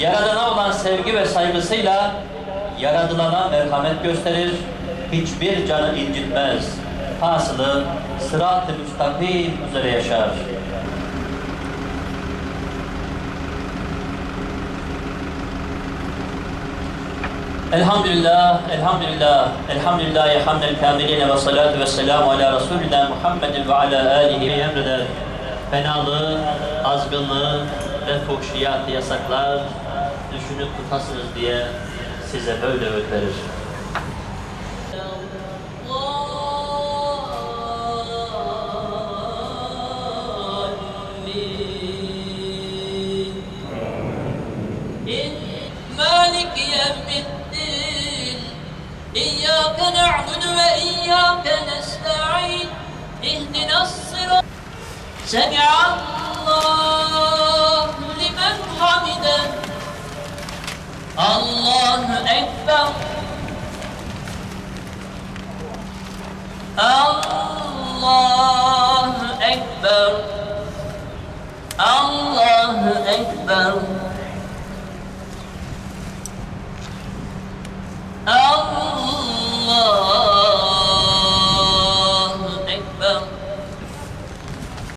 Yaradana olan sevgi ve saygısıyla yaradılana merhamet gösterir, hiçbir canı incitmez. Hasılı sırat-ı müstakim üzere yaşar. Elhamdülillah, elhamdülillah, elhamdülillahi hamdel kamiline ve salatu ve selamu ala Resulina Muhammedin ve ala alihi emreder. Fenalığı, azgınlığı ve fuhşiyatı yasaklar, düşünüp tutasınız diye size böyle öğüt verir. مالك يوم الدين إياك نعبد وإياك نستعين اهدنا الصراط سمع الله لمن حمده الله أكبر. الله